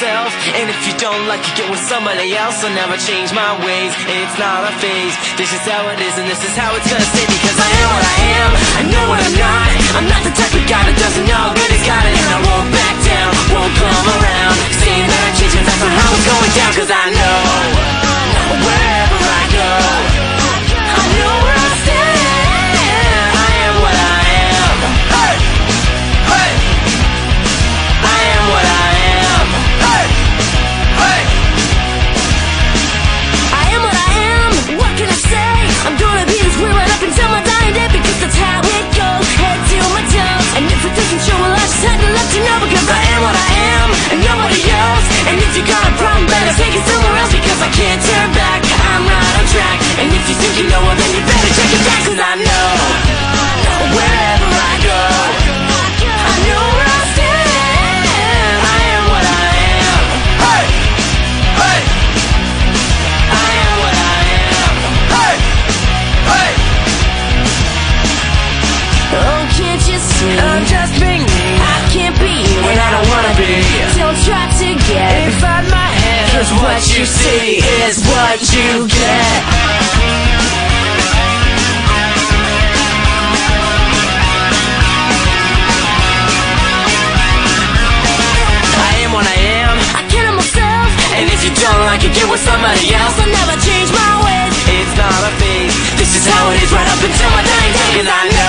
And if you don't like it, get with somebody else. I'll never change my ways. It's not a phase. This is how it is, and this is how it's gonna stay. Because I am what I am. I know what I'm not. I'm not the type of guy that doesn't I'm just being me I can't be when I don't wanna be. Don't try to get inside my head. Cause what you see is what you get. Don't like it, get with somebody else. I never change my ways. It's not a phase This is how it is right up until my dying day And I know